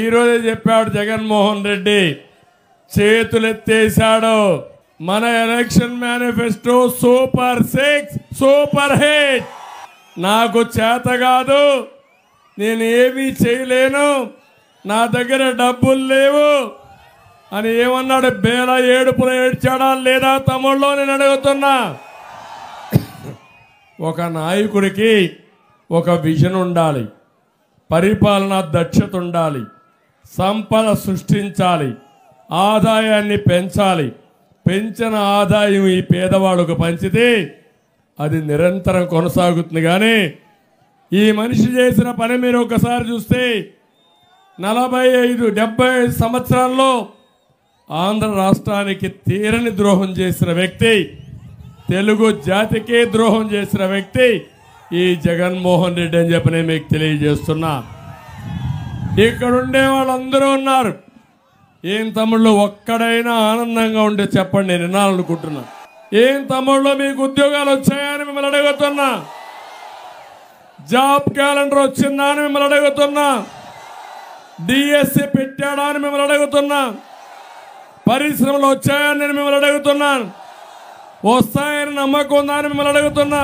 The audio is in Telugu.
ఈరోజే చెప్పాడు జగన్మోహన్ రెడ్డి చేతులెత్తేశాడు. మన election manifesto super six super hit. నాకు చేత కాదు నేను ఏమీ చేయలేను నా దగ్గర డబ్బులు లేవు అని ఏమన్నాడు? బేల ఏడుపులు ఏడ్చాడా? లేదా తమ్ముళ్ళు నేను అడుగుతున్నా. ఒక నాయకుడికి ఒక విజన్ ఉండాలి పరిపాలన దక్షత ఉండాలి. సంపద సృష్టించాలి ఆదాయాన్ని పెంచాలి. పెంచిన ఆదాయం ఈ పేదవాళ్ళకు పంచితే అది నిరంతరం కొనసాగుతుంది. కానీ ఈ మనిషి చేసిన పని మీరు ఒకసారి చూస్తే నలభై ఐదు డెబ్బై ఐదు సంవత్సరాల్లో ఆంధ్ర రాష్ట్రానికి తీరని ద్రోహం చేసిన వ్యక్తి తెలుగు జాతికే ద్రోహం చేసిన వ్యక్తి ఈ జగన్మోహన్ రెడ్డి అని చెప్పి నేను మీకు తెలియజేస్తున్నా. ఇక్కడ ఉండే వాళ్ళందరూ ఉన్నారు. ఏం తమ్ముళ్ళు ఒక్కడైనా ఆనందంగా ఉంటే చెప్పండి నేను వినాలనుకుంటున్నా. ఏం తమ్ముళ్ళు మీకు ఉద్యోగాలు వచ్చాయని మిమ్మల్ని అడుగుతున్నా. జాబ్ క్యాలెండర్ వచ్చిందా అని మిమ్మల్ని అడుగుతున్నా. డిఎస్సి పెట్టాడా అని మిమ్మల్ని అడుగుతున్నా. పరిశ్రమలు వచ్చాయని నేను మిమ్మల్ని అడుగుతున్నాను వస్తాయని నమ్మకం ఉందా అని మిమ్మల్ని అడుగుతున్నా.